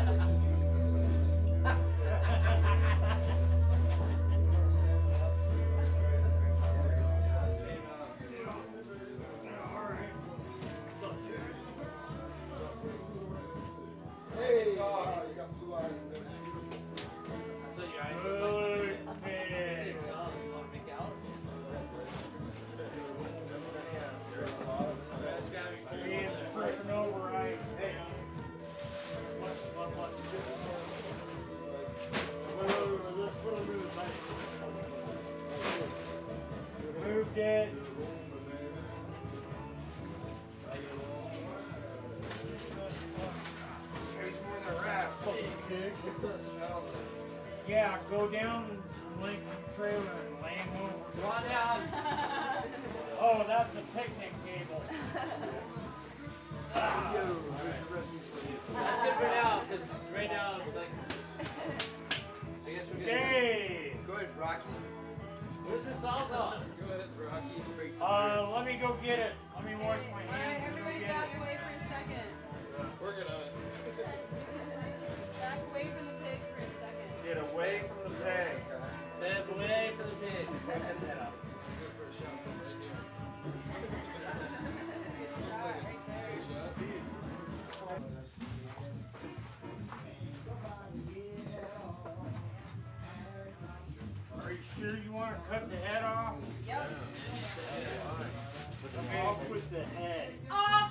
Yeah. Yeah, go down Lincoln trailer and land over. Come on down. Oh, that's a picnic table. That's good for now, because right now, it's like. I guess we're gonna. Go ahead, Rocky. Where's the salt on? Uh, let me go get it. Let me wash my hands. All right, everybody back away for a second. Working on it. Back away from the pig for a second. Get away from the peg. Step away from the pig. Cut that out. Go for a shot from right here. That's a good shot right there. Good shot. Are you sure you want to cut the head off? Yep. Off with the head. Oh,